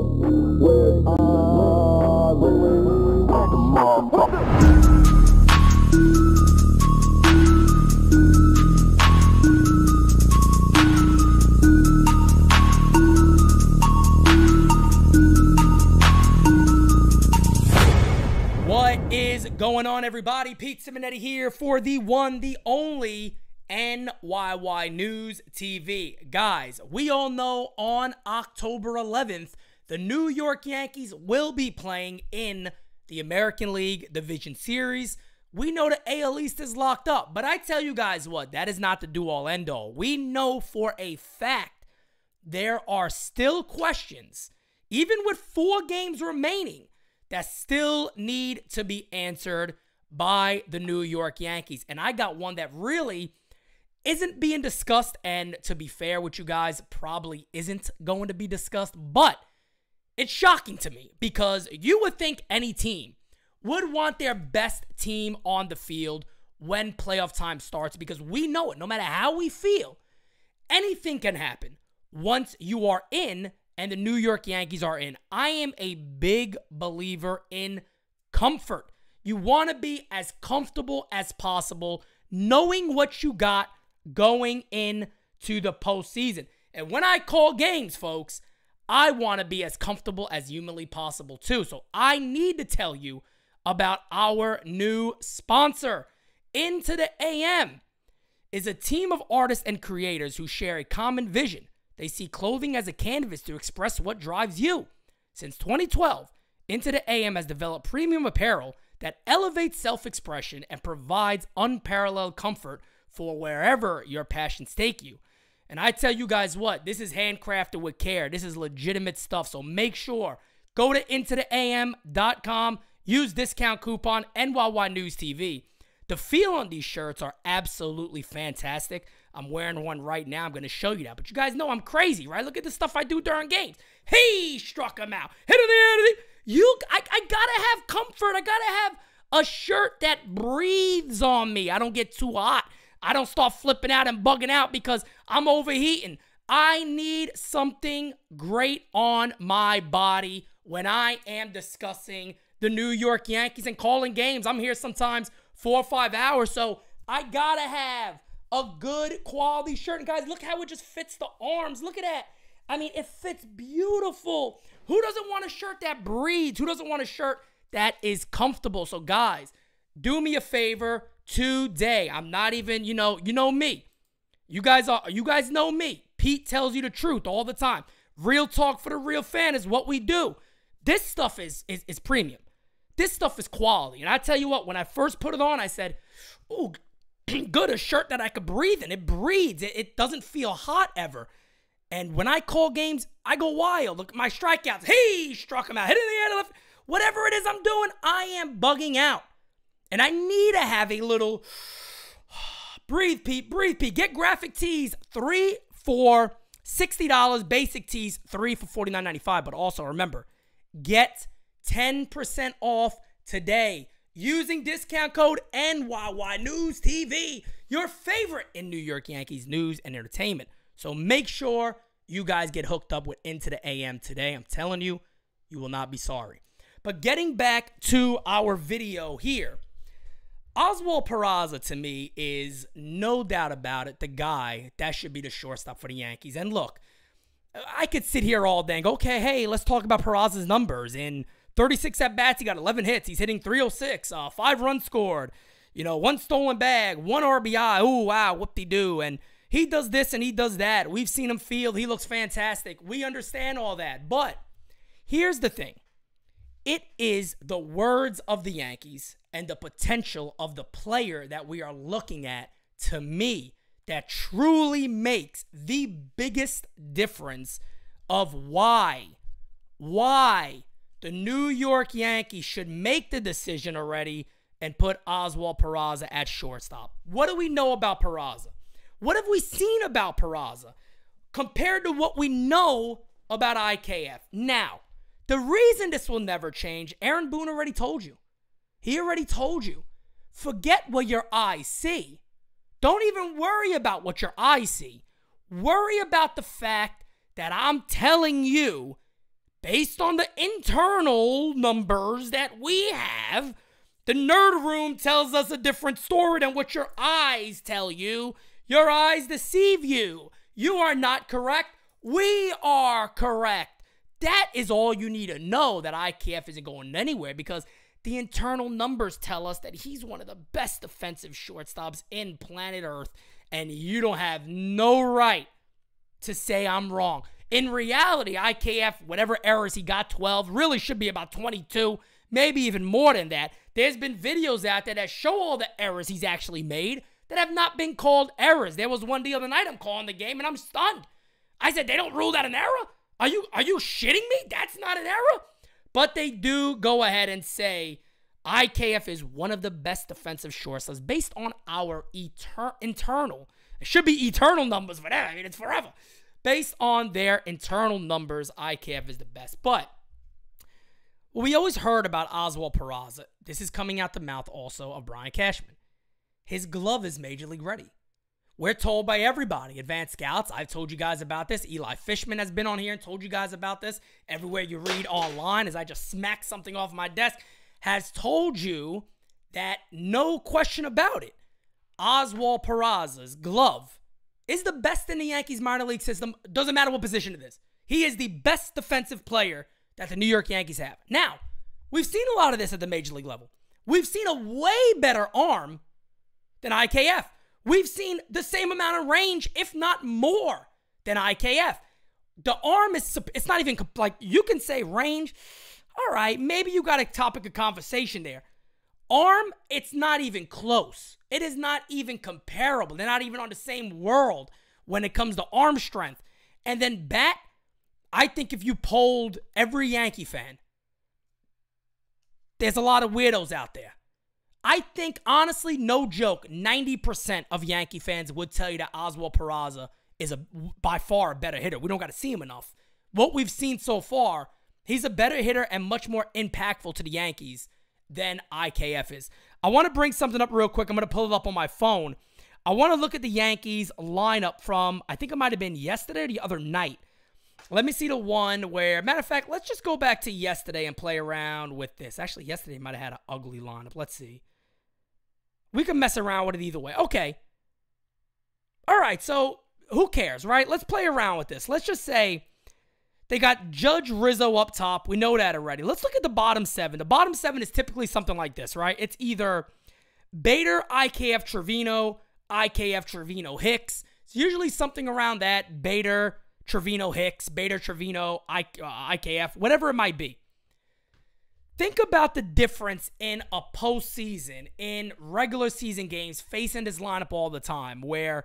What is going on, everybody? Pete Simonetti here for the one, the only NYY News TV. Guys, we all know on October 11th, the New York Yankees will be playing in the American League Division Series. We know the AL East is locked up, but I tell you guys what, that is not the do all end all. We know for a fact there are still questions, even with four games remaining, that still need to be answered by the New York Yankees. And I got one that really isn't being discussed. And to be fair with you guys, probably isn't going to be discussed. But it's shocking to me because you would think any team would want their best team on the field when playoff time starts because we know it. No matter how we feel, anything can happen once you are in and the New York Yankees are in. I am a big believer in comfort. You want to be as comfortable as possible, knowing what you got going into the postseason. And when I call games, folks, I want to be as comfortable as humanly possible too. So I need to tell you about our new sponsor. Into the AM is a team of artists and creators who share a common vision. They see clothing as a canvas to express what drives you. Since 2012, Into the AM has developed premium apparel that elevates self expression and provides unparalleled comfort for wherever your passions take you. And I tell you guys what, this is handcrafted with care. This is legitimate stuff. So make sure go to intotheam.com, use discount coupon NYY News TV. The feel on these shirts are absolutely fantastic. I'm wearing one right now. I'm going to show you that. But you guys know I'm crazy, right? Look at the stuff I do during games. He struck him out. Hit in the. You, I, I got to have comfort. I got to have a shirt that breathes on me. I don't get too hot. I don't start flipping out and bugging out because I'm overheating. I need something great on my body when I am discussing the New York Yankees and calling games. I'm here sometimes four or five hours, so I gotta have a good quality shirt. And guys, look how it just fits the arms. Look at that. I mean, it fits beautiful. Who doesn't want a shirt that breathes? Who doesn't want a shirt that is comfortable? So, guys, do me a favor today. I'm not even, you know, you know me. You guys are you guys know me. Pete tells you the truth all the time. Real talk for the real fan is what we do. This stuff is is, is premium. This stuff is quality. And I tell you what, when I first put it on, I said, "Oh, good, a shirt that I could breathe in. It breathes. It, it doesn't feel hot ever." And when I call games, I go wild. Look at my strikeouts. He struck him out. Hit in the air. Whatever it is I'm doing, I am bugging out. And I need to have a little breathe, Pete. Breathe, Pete. Get graphic tees three for $60. Basic tees three for $49.95. But also remember, get 10% off today using discount code NYY News TV, your favorite in New York Yankees news and entertainment. So make sure you guys get hooked up with Into the AM today. I'm telling you, you will not be sorry. But getting back to our video here, Oswald Peraza to me is no doubt about it the guy that should be the shortstop for the Yankees. And look, I could sit here all day and go, okay, hey, let's talk about Peraza's numbers. In 36 at bats, he got 11 hits. He's hitting 306, uh, five runs scored, you know, one stolen bag, one RBI. Ooh, wow, whoop de doo. And he does this and he does that. We've seen him field. He looks fantastic. We understand all that. But here's the thing it is the words of the Yankees and the potential of the player that we are looking at to me that truly makes the biggest difference of why why the New York Yankees should make the decision already and put Oswald Peraza at shortstop. What do we know about Peraza? What have we seen about Peraza compared to what we know about IKF? Now, the reason this will never change, Aaron Boone already told you. He already told you. Forget what your eyes see. Don't even worry about what your eyes see. Worry about the fact that I'm telling you based on the internal numbers that we have, the nerd room tells us a different story than what your eyes tell you. Your eyes deceive you. You are not correct. We are correct. That is all you need to know that IKF isn't going anywhere because the internal numbers tell us that he's one of the best defensive shortstops in planet Earth, and you don't have no right to say I'm wrong. In reality, IKF, whatever errors he got, 12, really should be about 22, maybe even more than that. There's been videos out there that show all the errors he's actually made that have not been called errors. There was one the other night I'm calling the game and I'm stunned. I said, they don't rule that an error? Are you are you shitting me? That's not an error? But they do go ahead and say IKF is one of the best defensive shortstops based on our eter- internal. It should be eternal numbers for that. I mean, it's forever. Based on their internal numbers, IKF is the best. But we always heard about Oswald Peraza, this is coming out the mouth also of Brian Cashman. His glove is major league ready. We're told by everybody, advanced scouts. I've told you guys about this. Eli Fishman has been on here and told you guys about this. Everywhere you read online, as I just smack something off my desk, has told you that no question about it, Oswald Peraza's glove is the best in the Yankees minor league system. Doesn't matter what position it is. He is the best defensive player that the New York Yankees have. Now, we've seen a lot of this at the major league level. We've seen a way better arm than IKF. We've seen the same amount of range, if not more, than IKF. The arm is, it's not even like you can say range. All right, maybe you got a topic of conversation there. Arm, it's not even close. It is not even comparable. They're not even on the same world when it comes to arm strength. And then bat, I think if you polled every Yankee fan, there's a lot of weirdos out there. I think, honestly, no joke, 90% of Yankee fans would tell you that Oswald Peraza is a by far a better hitter. We don't got to see him enough. What we've seen so far, he's a better hitter and much more impactful to the Yankees than IKF is. I want to bring something up real quick. I'm going to pull it up on my phone. I want to look at the Yankees lineup from, I think it might have been yesterday or the other night. Let me see the one where, matter of fact, let's just go back to yesterday and play around with this. Actually, yesterday might have had an ugly lineup. Let's see. We can mess around with it either way. Okay. All right, so who cares, right? Let's play around with this. Let's just say they got Judge Rizzo up top. We know that already. Let's look at the bottom seven. The bottom seven is typically something like this, right? It's either Bader, IKF, Trevino, IKF, Trevino, Hicks. It's usually something around that. Bader, Trevino, Hicks, Bader, Trevino, I, uh, IKF, whatever it might be. Think about the difference in a postseason, in regular season games, facing this lineup all the time, where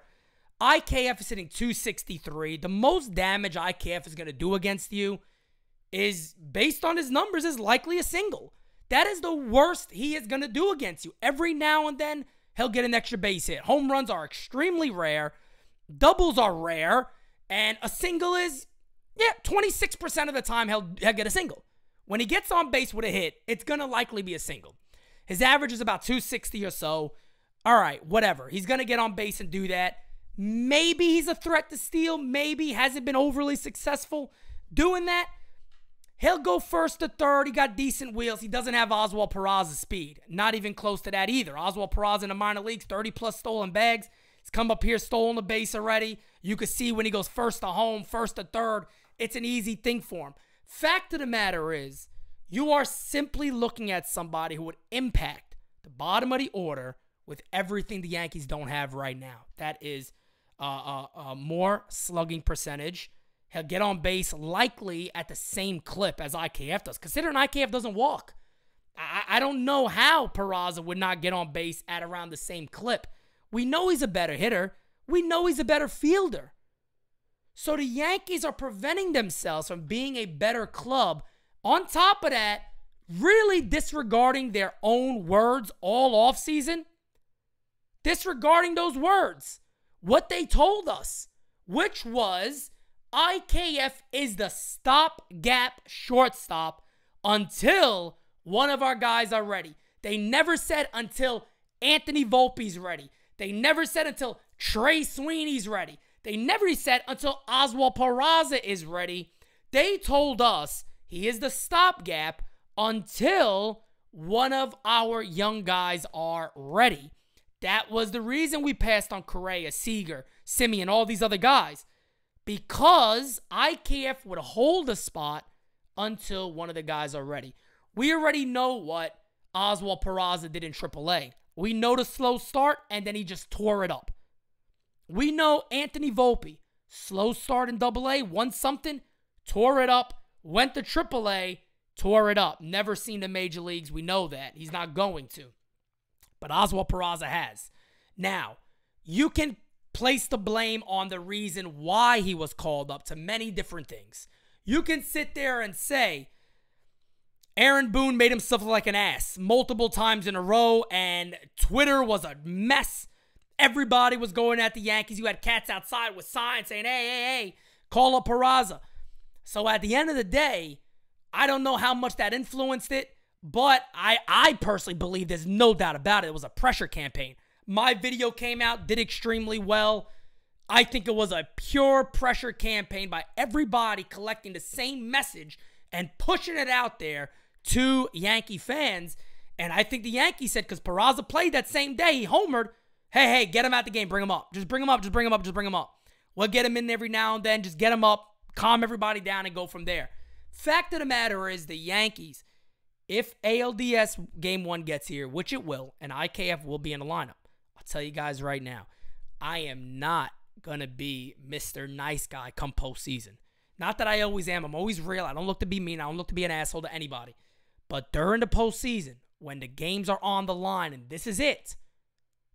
IKF is hitting 263. The most damage IKF is going to do against you is, based on his numbers, is likely a single. That is the worst he is going to do against you. Every now and then, he'll get an extra base hit. Home runs are extremely rare, doubles are rare, and a single is, yeah, 26% of the time he'll, he'll get a single. When he gets on base with a hit, it's going to likely be a single. His average is about 260 or so. All right, whatever. He's going to get on base and do that. Maybe he's a threat to steal. Maybe hasn't been overly successful doing that. He'll go first to third. He got decent wheels. He doesn't have Oswald Peraza's speed. Not even close to that either. Oswald Peraza in the minor leagues, 30 plus stolen bags. He's come up here, stolen the base already. You can see when he goes first to home, first to third. It's an easy thing for him. Fact of the matter is, you are simply looking at somebody who would impact the bottom of the order with everything the Yankees don't have right now. That is uh, uh, uh, more slugging percentage. He'll get on base likely at the same clip as IKF does. Considering IKF doesn't walk, I, I don't know how Peraza would not get on base at around the same clip. We know he's a better hitter. We know he's a better fielder. So the Yankees are preventing themselves from being a better club. On top of that, really disregarding their own words all offseason. Disregarding those words. What they told us, which was IKF is the stopgap shortstop until one of our guys are ready. They never said until Anthony Volpe's ready. They never said until Trey Sweeney's ready. They never said until Oswald Peraza is ready. They told us He is the stopgap until one of our young guys are ready. That was the reason we passed on Correa, Seager, Semien, all these other guys. Because IKF would hold a spot until one of the guys are ready. We already know what Oswald Peraza did in AAA. We know the slow start, and then he just tore it up. We know Anthony Volpe, slow start in AA, won something, tore it up, went to AAA, tore it up. Never seen the major leagues. We know that. He's not going to. But Oswald Peraza has. Now, you can place the blame on the reason why he was called up to many different things. You can sit there and say, Aaron Boone made himself like an ass multiple times in a row, and Twitter was a mess. Everybody was going at the Yankees. You had cats outside with signs saying, hey, hey, hey, call up Peraza. So at the end of the day, I don't know how much that influenced it, but I, I personally believe there's no doubt about it. It was a pressure campaign. My video came out, did extremely well. I think it was a pure pressure campaign by everybody collecting the same message and pushing it out there to Yankee fans. And I think the Yankees said, because Peraza played that same day, he homered, hey, hey, get him out the game, bring him up. Just bring him up, just bring him up, just bring him up. We'll get him in every now and then, just get him up, calm everybody down, and go from there. Fact of the matter is, the Yankees, if ALDS game one gets here, which it will, and IKF will be in the lineup, I'll tell you guys right now, I am not going to be Mr. Nice Guy come postseason. Not that I always am. I'm always real. I don't look to be mean. I don't look to be an asshole to anybody. But during the postseason, when the games are on the line and this is it,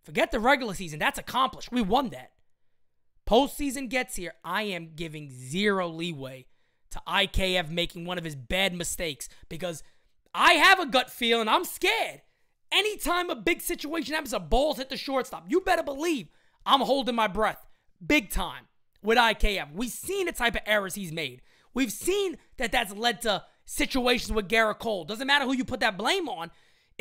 forget the regular season. That's accomplished. We won that. Postseason gets here. I am giving zero leeway to IKF making one of his bad mistakes because I have a gut feeling I'm scared. Anytime a big situation happens, a ball's hit the shortstop, you better believe I'm holding my breath big time with IKF. We've seen the type of errors he's made. We've seen that that's led to situations with Gerrit Cole. Doesn't matter who you put that blame on.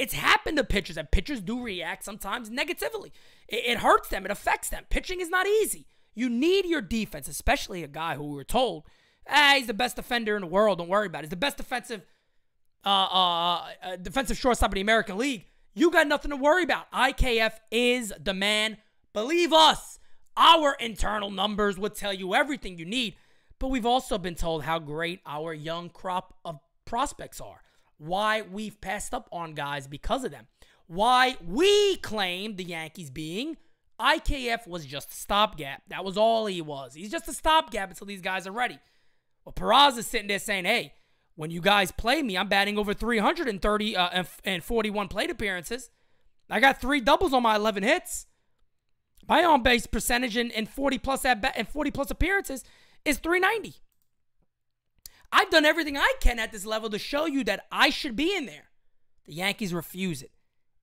It's happened to pitchers, and pitchers do react sometimes negatively. It, it hurts them, it affects them. Pitching is not easy. You need your defense, especially a guy who we were told, ah, he's the best defender in the world. Don't worry about it. He's the best defensive uh, uh, uh, defensive shortstop in the American League. You got nothing to worry about. IKF is the man. Believe us. Our internal numbers would tell you everything you need, but we've also been told how great our young crop of prospects are. Why we've passed up on guys because of them. Why we claim the Yankees being IKF was just a stopgap. That was all he was. He's just a stopgap until these guys are ready. Well, Peraza is sitting there saying, hey, when you guys play me, I'm batting over 330 uh, and, and 41 plate appearances. I got three doubles on my 11 hits. My on base percentage in, in 40 plus at bat and 40 plus appearances is 390. I've done everything I can at this level to show you that I should be in there. The Yankees refuse it.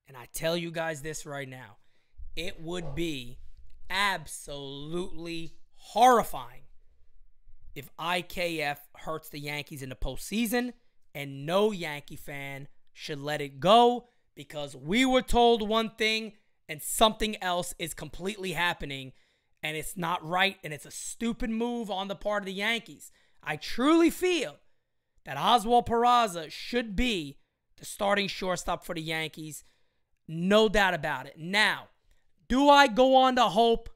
And I tell you guys this right now it would be absolutely horrifying if IKF hurts the Yankees in the postseason, and no Yankee fan should let it go because we were told one thing and something else is completely happening and it's not right and it's a stupid move on the part of the Yankees. I truly feel that Oswald Peraza should be the starting shortstop for the Yankees. No doubt about it. Now, do I go on to hope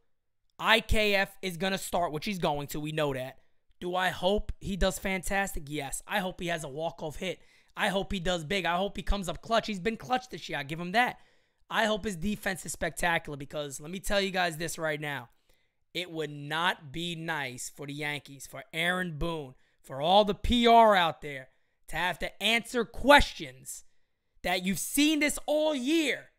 IKF is going to start, which he's going to? We know that. Do I hope he does fantastic? Yes. I hope he has a walk-off hit. I hope he does big. I hope he comes up clutch. He's been clutch this year. I give him that. I hope his defense is spectacular because let me tell you guys this right now. It would not be nice for the Yankees, for Aaron Boone, for all the PR out there to have to answer questions that you've seen this all year.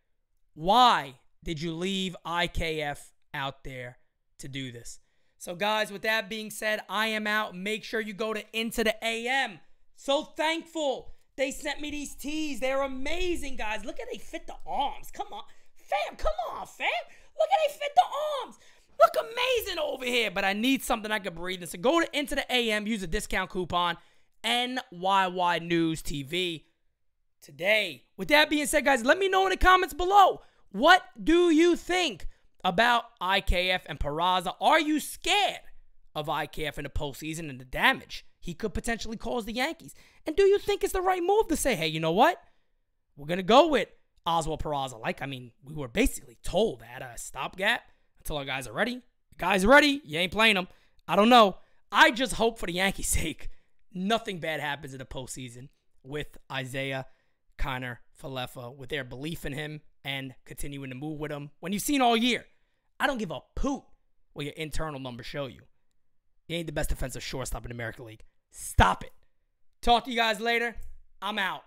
Why did you leave IKF out there to do this? So, guys, with that being said, I am out. Make sure you go to Into the AM. So thankful they sent me these tees. They're amazing, guys. Look at they fit the arms. Come on. Fam, come on, fam. Look at they fit the arms. Look amazing over here. But I need something I can breathe in. So go to Into the AM, use a discount coupon, NYY News TV today. With that being said, guys, let me know in the comments below. What do you think about IKF and Peraza? Are you scared of IKF in the postseason and the damage he could potentially cause the Yankees. And do you think it's the right move to say, hey, you know what? We're going to go with Oswald Peraza. Like, I mean, we were basically told that a stopgap until our guys are ready. Guys ready. You ain't playing them. I don't know. I just hope for the Yankees' sake nothing bad happens in the postseason with Isiah Kiner Falefa, with their belief in him and continuing to move with him. When you've seen all year, I don't give a poot what your internal numbers show you. He ain't the best defensive shortstop in the American League. Stop it. Talk to you guys later. I'm out.